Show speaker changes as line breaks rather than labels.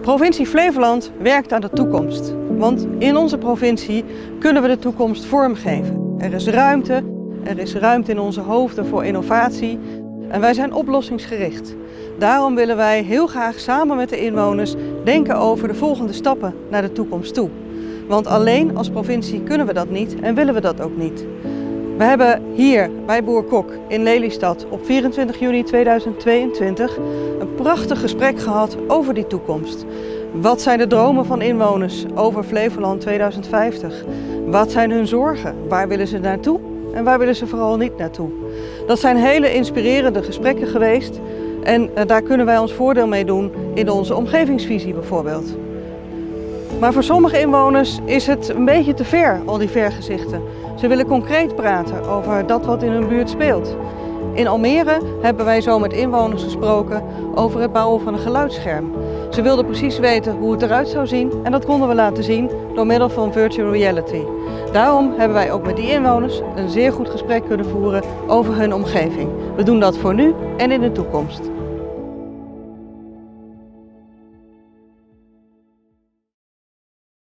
Provincie Flevoland werkt aan de toekomst. Want in onze provincie kunnen we de toekomst vormgeven. Er is ruimte, er is ruimte in onze hoofden voor innovatie en wij zijn oplossingsgericht. Daarom willen wij heel graag samen met de inwoners denken over de volgende stappen naar de toekomst toe. Want alleen als provincie kunnen we dat niet en willen we dat ook niet. We hebben hier bij Boer Kok in Lelystad op 24 juni 2022 een prachtig gesprek gehad over die toekomst. Wat zijn de dromen van inwoners over Flevoland 2050? Wat zijn hun zorgen? Waar willen ze naartoe en waar willen ze vooral niet naartoe? Dat zijn hele inspirerende gesprekken geweest en eh, daar kunnen wij ons voordeel mee doen in onze omgevingsvisie bijvoorbeeld. Maar voor sommige inwoners is het een beetje te ver, al die vergezichten. Ze willen concreet praten over dat wat in hun buurt speelt. In Almere hebben wij zo met inwoners gesproken over het bouwen van een geluidsscherm. Ze wilden precies weten hoe het eruit zou zien en dat konden we laten zien door middel van virtual reality. Daarom hebben wij ook met die inwoners een zeer goed gesprek kunnen voeren over hun omgeving. We doen dat voor nu en in de toekomst.